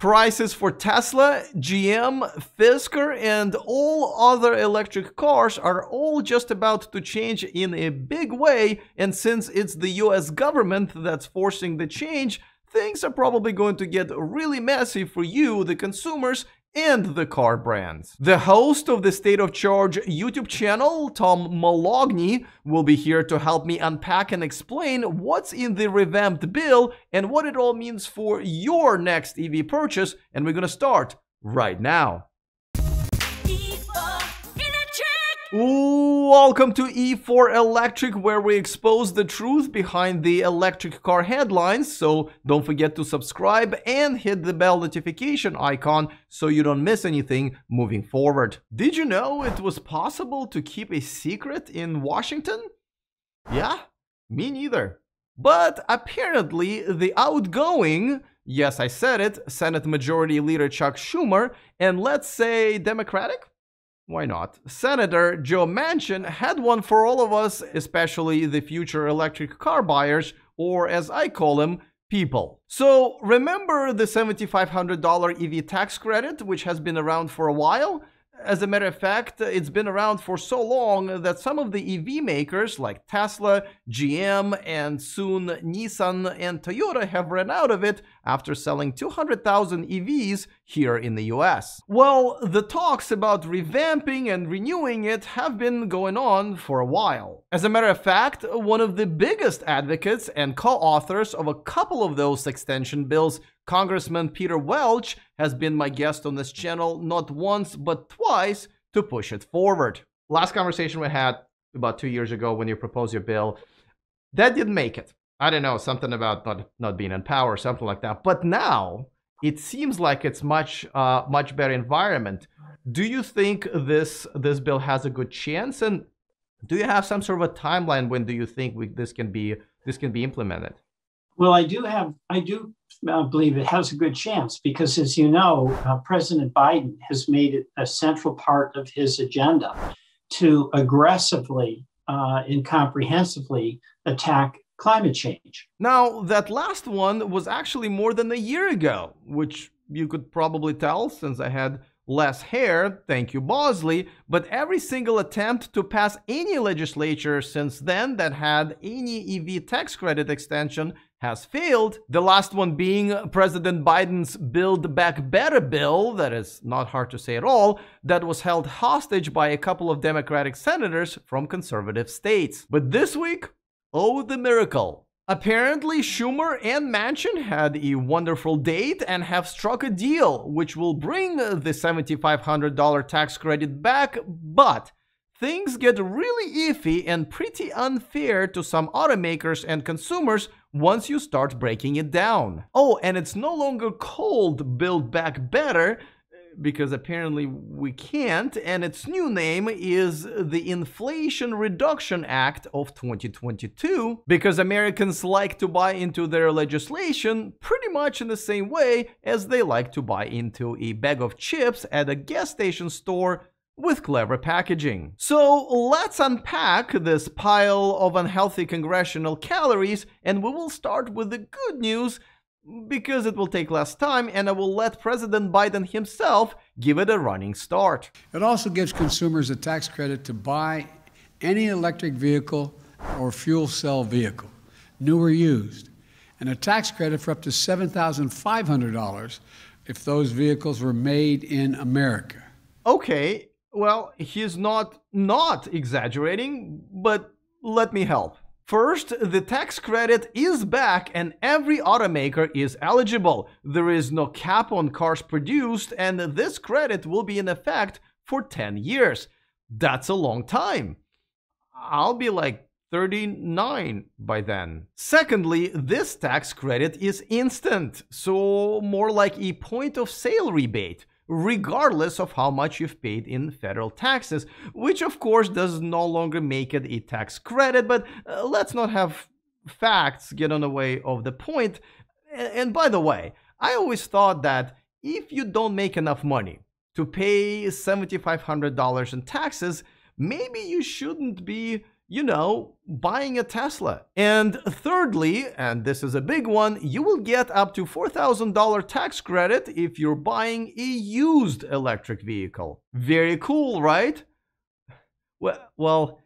Prices for Tesla, GM, Fisker, and all other electric cars are all just about to change in a big way, and since it's the US government that's forcing the change, things are probably going to get really messy for you, the consumers, and the car brands. The host of the State of Charge YouTube channel, Tom Moloughney, will be here to help me unpack and explain what's in the revamped bill and what it all means for your next EV purchase, and we're gonna start right now. Welcome to E4 Electric, where we expose the truth behind the electric car headlines. So don't forget to subscribe and hit the bell notification icon so you don't miss anything moving forward. Did you know it was possible to keep a secret in Washington? Yeah, me neither. But apparently, the outgoing yes, I said it, Senate Majority Leader Chuck Schumer, and let's say Democratic? Why not? Senator Joe Manchin had one for all of us, especially the future electric car buyers, or as I call them, people. So remember the $7,500 EV tax credit, which has been around for a while? As a matter of fact, it's been around for so long that some of the EV makers like Tesla, GM, and soon Nissan and Toyota have run out of it after selling 200,000 EVs here in the US. Well, the talks about revamping and renewing it have been going on for a while. As a matter of fact, one of the biggest advocates and co-authors of a couple of those extension bills Congressman Peter Welch has been my guest on this channel not once but twice to push it forward. Last conversation we had about two years ago when you proposed your bill, that didn't make it. I don't know, something about not, not being in power, something like that. But now it seems like it's much uh, much better environment. Do you think this this bill has a good chance? And do you have some sort of a timeline when do you think we, this can be this can be implemented? Well, I do have, I do uh, believe it has a good chance because, as you know, uh, President Biden has made it a central part of his agenda to aggressively uh, and comprehensively attack climate change. Now, that last one was actually more than a year ago, which you could probably tell since I had less hair, thank you Bosley, but every single attempt to pass any legislature since then that had any EV tax credit extension has failed. The last one being President Biden's Build Back Better bill, that is not hard to say at all, that was held hostage by a couple of Democratic senators from conservative states. But this week, oh the miracle. Apparently, Schumer and Manchin had a wonderful date and have struck a deal which will bring the $7,500 tax credit back, but things get really iffy and pretty unfair to some automakers and consumers once you start breaking it down. Oh, and it's no longer called Build Back Better, because apparently we can't, and its new name is the Inflation Reduction Act of 2022, because Americans like to buy into their legislation pretty much in the same way as they like to buy into a bag of chips at a gas station store with clever packaging. So let's unpack this pile of unhealthy congressional calories, and we will start with the good news because it will take less time and I will let President Biden himself give it a running start. It also gives consumers a tax credit to buy any electric vehicle or fuel cell vehicle, new or used, and a tax credit for up to $7,500 if those vehicles were made in America. Okay, well, he's not not exaggerating, but let me help. First, the tax credit is back and every automaker is eligible. There is no cap on cars produced and this credit will be in effect for 10 years. That's a long time. I'll be like 39 by then. Secondly, this tax credit is instant, so more like a point of sale rebate regardless of how much you've paid in federal taxes, which of course does no longer make it a tax credit, but uh, let's not have facts get in the way of the point. And by the way, I always thought that if you don't make enough money to pay $7,500 in taxes, maybe you shouldn't be you know, buying a Tesla. And thirdly, and this is a big one, you will get up to $4,000 tax credit if you're buying a used electric vehicle. Very cool, right? Well, well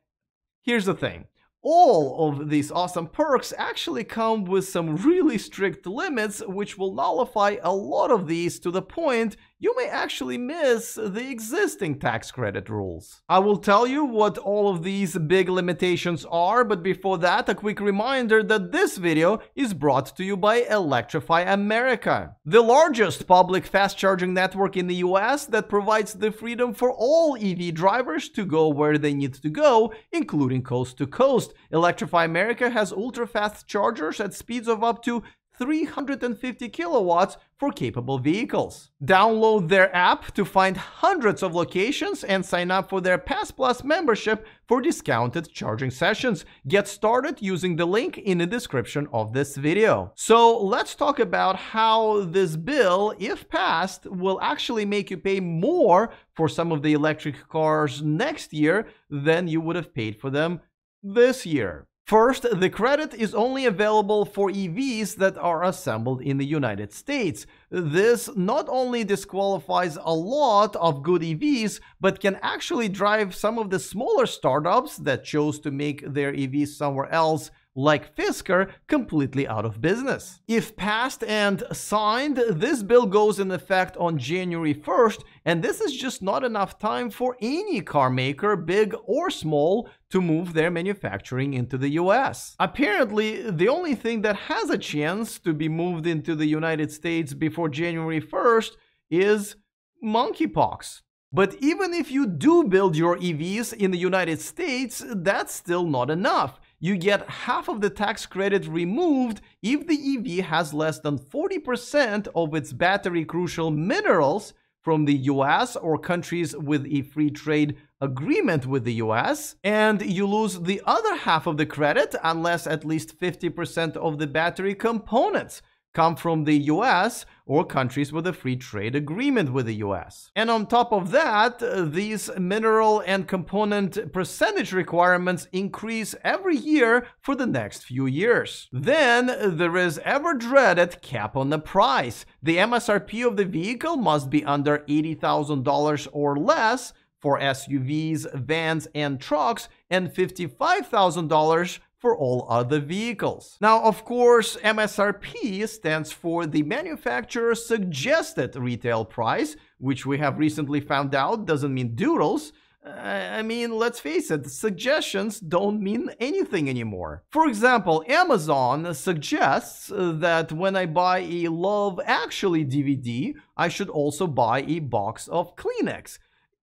here's the thing all of these awesome perks actually come with some really strict limits which will nullify a lot of these to the point you may actually miss the existing tax credit rules. I will tell you what all of these big limitations are, but before that, a quick reminder that this video is brought to you by Electrify America, the largest public fast charging network in the US that provides the freedom for all EV drivers to go where they need to go, including coast to coast. Electrify America has ultra fast chargers at speeds of up to 350 kilowatts for capable vehicles. Download their app to find hundreds of locations and sign up for their Pass Plus membership for discounted charging sessions. Get started using the link in the description of this video. So let's talk about how this bill, if passed, will actually make you pay more for some of the electric cars next year than you would have paid for them this year. First, the credit is only available for EVs that are assembled in the United States. This not only disqualifies a lot of good EVs, but can actually drive some of the smaller startups that chose to make their EVs somewhere else like Fisker, completely out of business. If passed and signed, this bill goes in effect on January 1st, and this is just not enough time for any car maker, big or small, to move their manufacturing into the US. Apparently, the only thing that has a chance to be moved into the United States before January 1st is monkeypox. But even if you do build your EVs in the United States, that's still not enough you get half of the tax credit removed if the EV has less than 40% of its battery crucial minerals from the US or countries with a free trade agreement with the US, and you lose the other half of the credit unless at least 50% of the battery components come from the US or countries with a free trade agreement with the US. And on top of that, uh, these mineral and component percentage requirements increase every year for the next few years. Then there is ever dreaded cap on the price. The MSRP of the vehicle must be under $80,000 or less for SUVs, vans, and trucks, and $55,000 for all other vehicles. Now, of course, MSRP stands for the manufacturer's suggested retail price, which we have recently found out doesn't mean doodles. Uh, I mean, let's face it, suggestions don't mean anything anymore. For example, Amazon suggests uh, that when I buy a Love Actually DVD, I should also buy a box of Kleenex.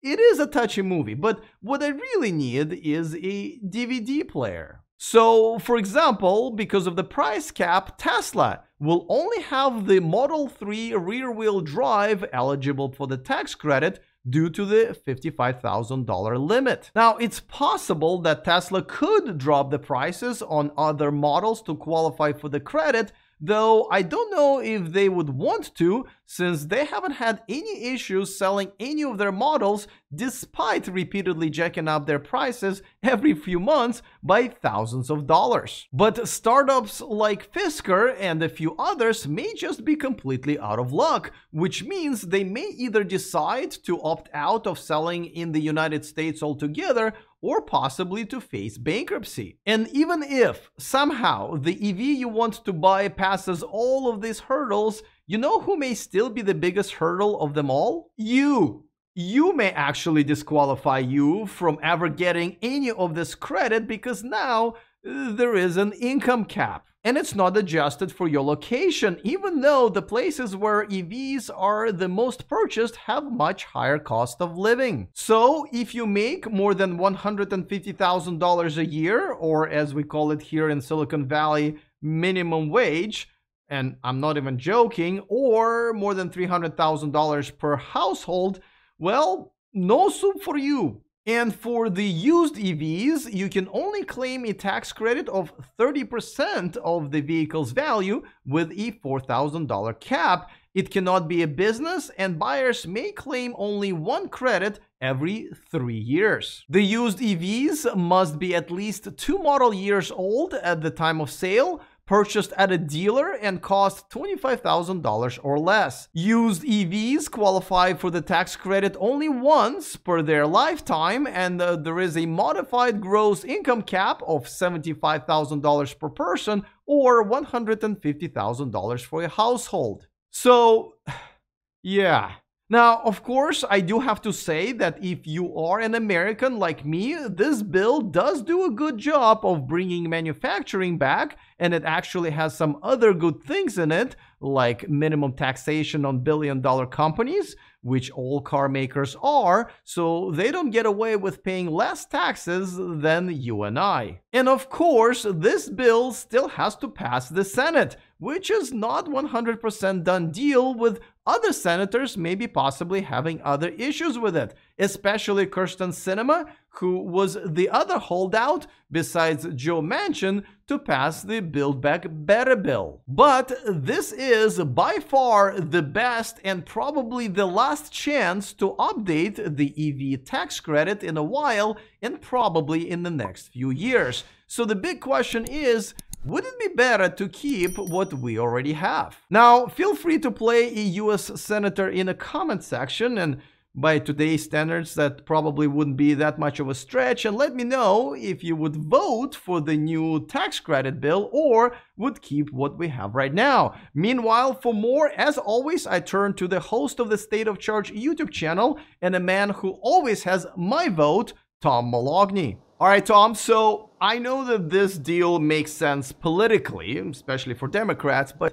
It is a touchy movie, but what I really need is a DVD player. So, for example, because of the price cap, Tesla will only have the Model 3 rear-wheel drive eligible for the tax credit due to the $55,000 limit. Now, it's possible that Tesla could drop the prices on other models to qualify for the credit, though I don't know if they would want to since they haven't had any issues selling any of their models despite repeatedly jacking up their prices every few months by thousands of dollars. But startups like Fisker and a few others may just be completely out of luck, which means they may either decide to opt out of selling in the United States altogether or possibly to face bankruptcy. And even if somehow the EV you want to buy passes all of these hurdles, you know who may still be the biggest hurdle of them all? You! You may actually disqualify you from ever getting any of this credit because now there is an income cap and it's not adjusted for your location, even though the places where EVs are the most purchased have much higher cost of living. So if you make more than $150,000 a year, or as we call it here in Silicon Valley, minimum wage, and I'm not even joking, or more than $300,000 per household, well, no soup for you. And for the used EVs, you can only claim a tax credit of 30% of the vehicle's value with a $4,000 cap. It cannot be a business, and buyers may claim only one credit every three years. The used EVs must be at least two model years old at the time of sale, purchased at a dealer and cost $25,000 or less. Used EVs qualify for the tax credit only once per their lifetime, and uh, there is a modified gross income cap of $75,000 per person or $150,000 for a household. So, yeah. Now, of course, I do have to say that if you are an American like me, this bill does do a good job of bringing manufacturing back, and it actually has some other good things in it, like minimum taxation on billion dollar companies, which all car makers are, so they don't get away with paying less taxes than you and I. And of course, this bill still has to pass the Senate, which is not 100% done deal with other senators maybe possibly having other issues with it, especially Kyrsten Sinema, who was the other holdout besides Joe Manchin to pass the Build Back Better bill. But this is by far the best and probably the last chance to update the EV tax credit in a while and probably in the next few years. So the big question is, would it be better to keep what we already have? Now, feel free to play a US senator in a comment section and by today's standards, that probably wouldn't be that much of a stretch. And let me know if you would vote for the new tax credit bill or would keep what we have right now. Meanwhile, for more, as always, I turn to the host of the State of Charge YouTube channel and a man who always has my vote, Tom Moloughney. All right, Tom, so I know that this deal makes sense politically, especially for Democrats, but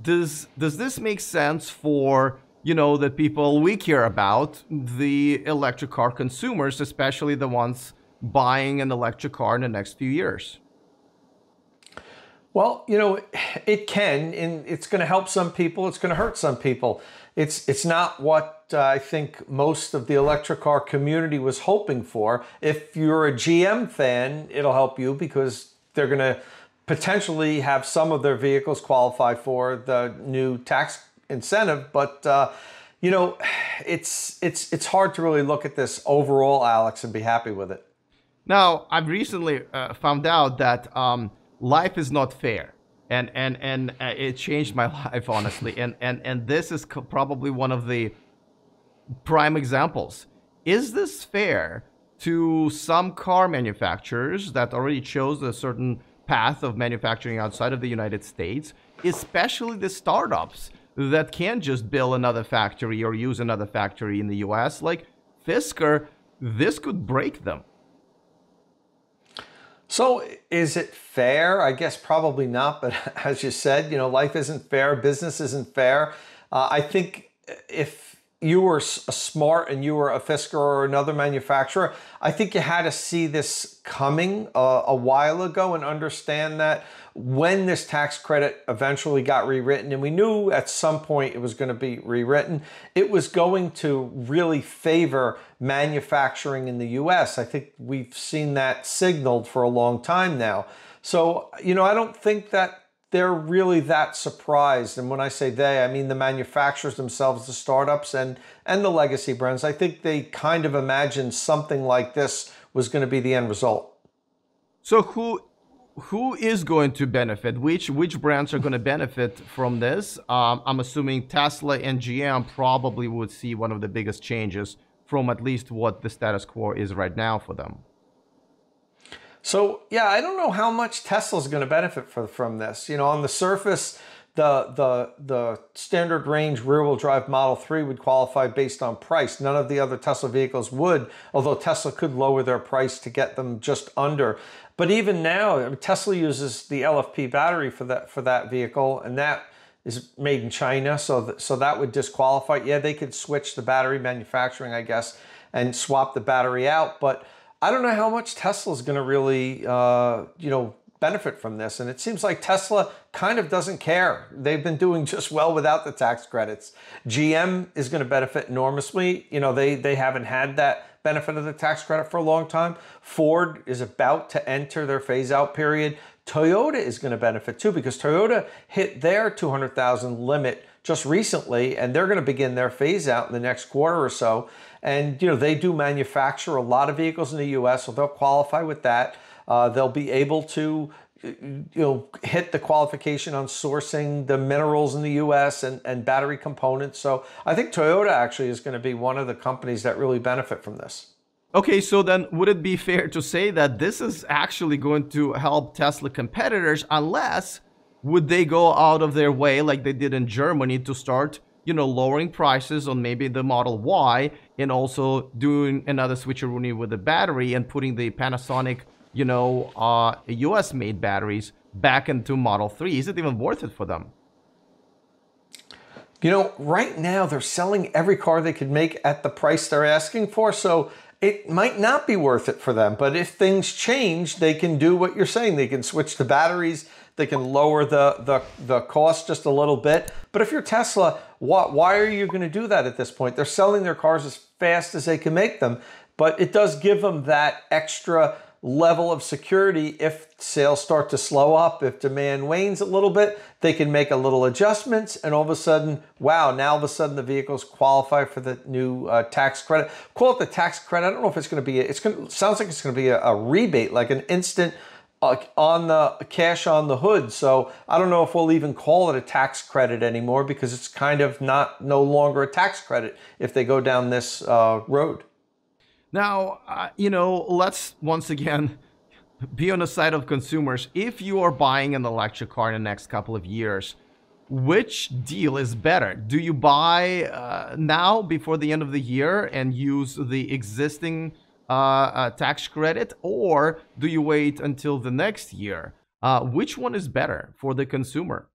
does does this make sense for you know, the people we care about, the electric car consumers, especially the ones buying an electric car in the next few years? Well, you know, it can, and it's going to help some people. It's going to hurt some people. It's it's not what uh, I think most of the electric car community was hoping for. If you're a GM fan, it'll help you because they're going to potentially have some of their vehicles qualify for the new tax incentive. But uh, you know, it's it's it's hard to really look at this overall, Alex, and be happy with it. Now, I've recently uh, found out that um, life is not fair, and and and uh, it changed my life honestly. and and and this is probably one of the prime examples. Is this fair to some car manufacturers that already chose a certain path of manufacturing outside of the United States, especially the startups? that can just build another factory or use another factory in the US, like Fisker, this could break them. So, is it fair? I guess probably not, but as you said, you know, life isn't fair, business isn't fair. Uh, I think if you were smart and you were a Fisker or another manufacturer, I think you had to see this coming uh, a while ago and understand that when this tax credit eventually got rewritten, and we knew at some point it was going to be rewritten, it was going to really favor manufacturing in the US. I think we've seen that signaled for a long time now. So, you know, I don't think that they're really that surprised. And when I say they, I mean the manufacturers themselves, the startups and, and the legacy brands. I think they kind of imagined something like this was going to be the end result. So who who is going to benefit? Which which brands are going to benefit from this? Um, I'm assuming Tesla and GM probably would see one of the biggest changes from at least what the status quo is right now for them. So yeah, I don't know how much Tesla is going to benefit for, from this. You know, on the surface, the the the standard range rear wheel drive Model 3 would qualify based on price. None of the other Tesla vehicles would, although Tesla could lower their price to get them just under. But even now, Tesla uses the LFP battery for that for that vehicle, and that is made in China, so that, so that would disqualify. Yeah, they could switch the battery manufacturing, I guess, and swap the battery out. But I don't know how much Tesla is going to really, uh, you know, benefit from this. And it seems like Tesla kind of doesn't care. They've been doing just well without the tax credits. GM is going to benefit enormously. You know, they they haven't had that benefit of the tax credit for a long time. Ford is about to enter their phase out period. Toyota is going to benefit too because Toyota hit their 200,000 limit just recently, and they're going to begin their phase out in the next quarter or so. And you know they do manufacture a lot of vehicles in the U.S., so they'll qualify with that. Uh, they'll be able to you know hit the qualification on sourcing the minerals in the US and, and battery components. So I think Toyota actually is going to be one of the companies that really benefit from this. Okay, so then would it be fair to say that this is actually going to help Tesla competitors unless would they go out of their way like they did in Germany to start, you know, lowering prices on maybe the Model Y and also doing another switcheroo with the battery and putting the Panasonic you know, uh, US made batteries back into Model 3? Is it even worth it for them? You know, right now they're selling every car they could make at the price they're asking for. So it might not be worth it for them. But if things change, they can do what you're saying. They can switch the batteries. They can lower the, the, the cost just a little bit. But if you're Tesla, why, why are you going to do that at this point? They're selling their cars as fast as they can make them. But it does give them that extra level of security if sales start to slow up, if demand wanes a little bit, they can make a little adjustments and all of a sudden, wow, now all of a sudden the vehicles qualify for the new uh, tax credit. Call it the tax credit. I don't know if it's going to be, a, it's going sounds like it's going to be a, a rebate, like an instant on the cash on the hood. So I don't know if we'll even call it a tax credit anymore because it's kind of not no longer a tax credit if they go down this uh, road. Now, uh, you know, let's once again be on the side of consumers. If you are buying an electric car in the next couple of years, which deal is better? Do you buy uh, now before the end of the year and use the existing uh, uh tax credit, or do you wait until the next year? Uh, which one is better for the consumer?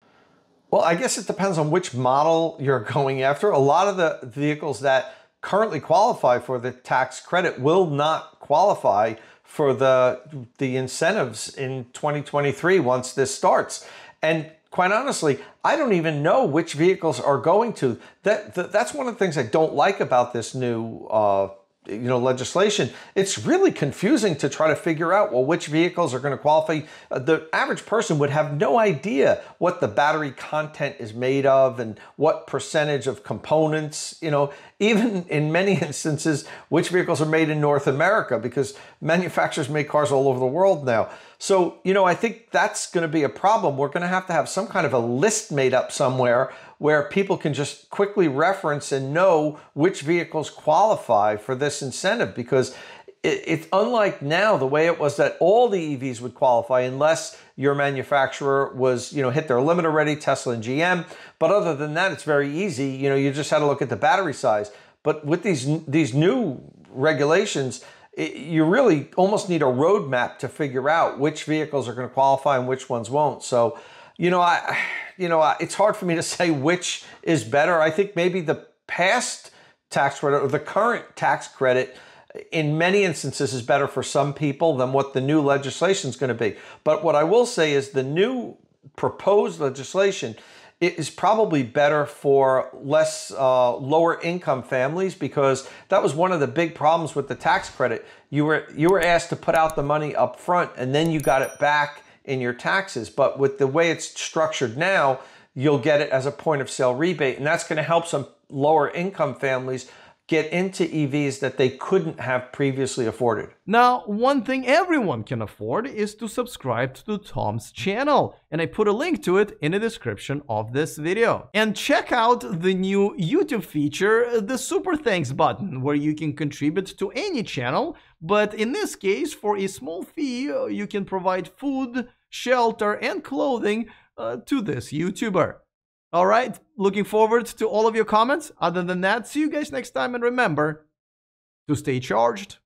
Well, I guess it depends on which model you're going after. A lot of the vehicles that currently qualify for the tax credit will not qualify for the the incentives in 2023 once this starts. And quite honestly, I don't even know which vehicles are going to. That, that that's one of the things I don't like about this new uh, you know legislation it's really confusing to try to figure out well which vehicles are going to qualify. Uh, the average person would have no idea what the battery content is made of and what percentage of components you know even in many instances which vehicles are made in north america because manufacturers make cars all over the world now. So you know i think that's going to be a problem. We're going to have to have some kind of a list made up somewhere where people can just quickly reference and know which vehicles qualify for this incentive because it, it's unlike now the way it was that all the EVs would qualify unless your manufacturer was, you know, hit their limit already, Tesla and GM. But other than that, it's very easy. You know, you just had to look at the battery size. But with these these new regulations, it, you really almost need a roadmap to figure out which vehicles are going to qualify and which ones won't. So, you know, I you know, it's hard for me to say which is better. I think maybe the past tax credit or the current tax credit in many instances is better for some people than what the new legislation is going to be. But what I will say is the new proposed legislation is probably better for less uh, lower income families because that was one of the big problems with the tax credit. You were you were asked to put out the money up front and then you got it back in your taxes. But with the way it's structured now, you'll get it as a point of sale rebate. And that's going to help some lower income families get into EVs that they couldn't have previously afforded. Now, one thing everyone can afford is to subscribe to Tom's channel, and I put a link to it in the description of this video. And check out the new YouTube feature, the Super Thanks button, where you can contribute to any channel, but in this case, for a small fee, you can provide food, shelter, and clothing uh, to this YouTuber. All right, looking forward to all of your comments. Other than that, see you guys next time, and remember to stay charged.